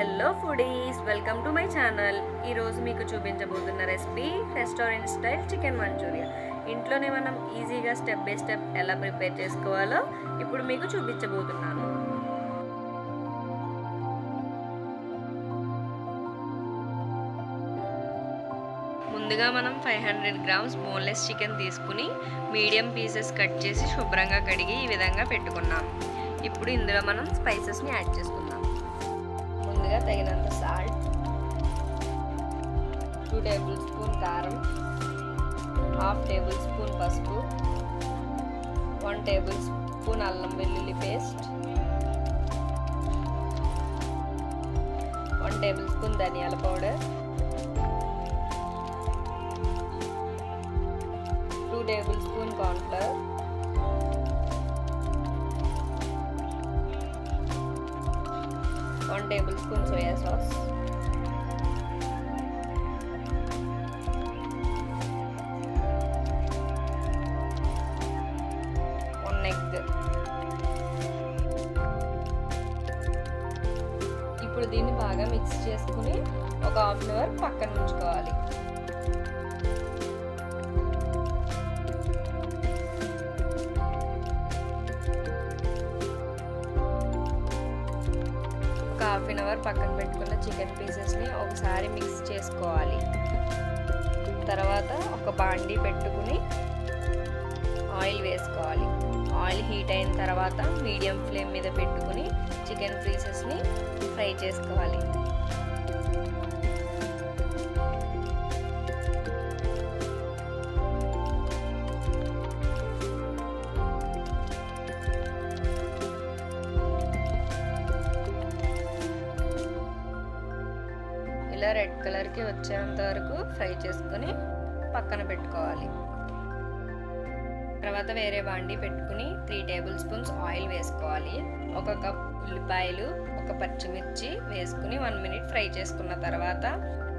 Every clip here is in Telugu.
Hello foodies welcome to my channel. ఈరోజు మీకు చూపించబోతున్న recipe restaurant style chicken manchuria. ఇంట్లోనే మనం ఈజీగా స్టెప్ బై స్టెప్ ఎలా ప్రిపేర్ చేసుకోవాలో ఇప్పుడు మీకు చూపించబోతున్నాను. ముందుగా మనం five hundred grams boneless chicken తీసుకుని మీడియం పీసెస్ కట్ చేసి శుభ్రంగా కడిగి ఈ విధంగా పెట్టుకున్నాం. ఇప్పుడు ఇందులో మనం స్పైసెస్ని యాడ్ చేసుకుందాం. ముందుగా తగినంత సాల్ట్ టూ టేబుల్ స్పూన్ కారం హాఫ్ టేబుల్ స్పూన్ పసుపు. వన్ టేబుల్ స్పూన్ అల్లం వెల్లుల్లి పేస్ట్ వన్ టేబుల్ స్పూన్ ధనియాల powder two table spoon cornflour one table spoon soya sauce one egg ఇప్పుడు దీన్ని బాగా మిక్స్ చేసుకుని ఒక హాఫ్ అన్ అవర్ పక్కన ఉంచుకోవాలి. హాఫ్ అన్ అవర్ పక్కన పెట్టుకున్న చికెన్ పీసెస్ని ఒకసారి మిక్స్ చేసుకోవాలి. తర్వాత ఒక బాండీ పెట్టుకుని ఆయిల్ వేసుకోవాలి. ఆయిల్ హీట్ అయిన తర్వాత మీడియం ఫ్లేమ్ మీద పెట్టుకుని చికెన్ పీసెస్ని ఫ్రై చేసుకోవాలి. ఇలా రెడ్ కలర్కి వచ్చేంత వరకు ఫ్రై చేసుకొని పక్కన పెట్టుకోవాలి. తర్వాత వేరే బాండి పెట్టుకుని త్రీ టేబుల్ స్పూన్స్ ఆయిల్ వేసుకోవాలి. ఒక కప్ ఉల్లిపాయలు ఒక పచ్చిమిర్చి వేసుకుని వన్ మినిట్ ఫ్రై చేసుకున్న తర్వాత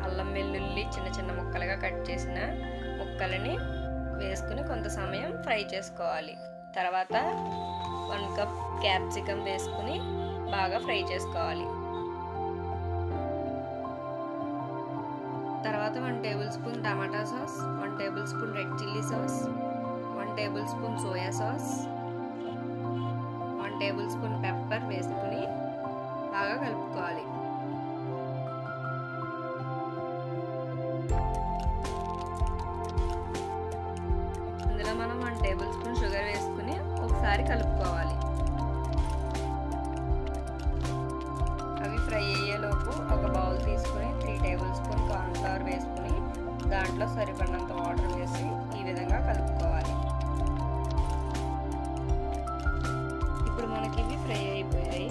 అల్లం వెల్లుల్లి చిన్న చిన్న ముక్కలుగా కట్ చేసిన ముక్కలని వేసుకుని కొంత సమయం ఫ్రై చేసుకోవాలి. తర్వాత వన్ కప్ క్యాప్సికమ్ వేసుకుని బాగా ఫ్రై చేసుకోవాలి. తర్వాత one table spoon tomato sauce one table spoon red chilli sauce one table spoon soya sauce one table spoon pepper వేసుకుని బాగా కలుపుకోవాలి. ఇందులో మనం వన్ టేబుల్ స్పూన్ షుగర్ వేసుకుని ఒకసారి కలుపుకోవాలి. ఫ్రై అయ్యేలోపు ఒక బౌల్ తీసుకుని త్రీ టేబుల్ స్పూన్ కార్న్ఫ్లవర్ వేసుకుని దాంట్లో సరిపడినంత వాటర్ వేసి ఈ విధంగా కలుపుకోవాలి. ఇప్పుడు మనకి ఇవి ఫ్రై అయిపోయాయి.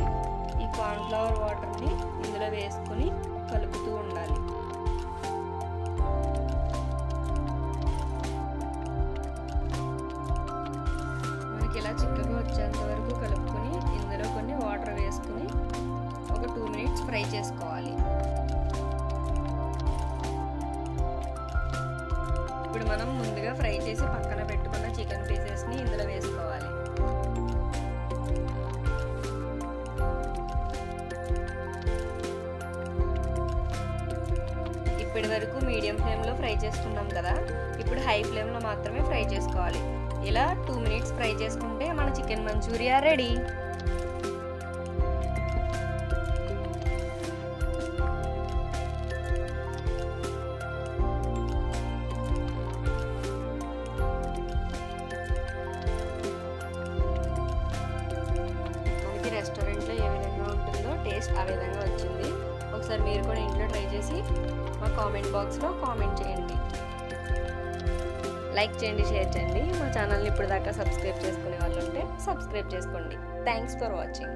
ఈ కార్న్ఫ్లవర్ వాటర్ని ఇందులో వేసుకుని కలుపుతూ ఉండాలి. మనకి ఇలా చిక్కగా వచ్చేంత వరకు కలుపుకొని ఇందులో కొన్ని వాటర్ వేసుకుని ఒక టూ మినిట్స్ ఫ్రై చేసుకోవాలి. ఇప్పుడు మనం ముందుగా ఫ్రై చేసి పక్కన పెట్టుకున్న చికెన్ పీసెస్ని ఇందులో వేసుకోవాలి. ఇప్పటి వరకు మీడియం ఫ్లేమ్లో ఫ్రై చేసుకున్నాం కదా? ఇప్పుడు హై ఫ్లేమ్లో మాత్రమే ఫ్రై చేసుకోవాలి. ఇలా టూ మినిట్స్ ఫ్రై చేసుకుంటే మన చికెన్ మంచూరియా రెడీ. ఒకసారి మీరు కూడా ఇంట్లో ట్రై చేసి మా కామెంట్ బాక్స్లో కామెంట్ చేయండి. లైక్ చేయండి షేర్ చేయండి. మా ఛానల్ని ఇప్పుడు దాకా సబ్స్క్రైబ్ చేసుకునే వాళ్ళు ఉంటే సబ్స్క్రైబ్ చేసుకోండి. Thanks for watching.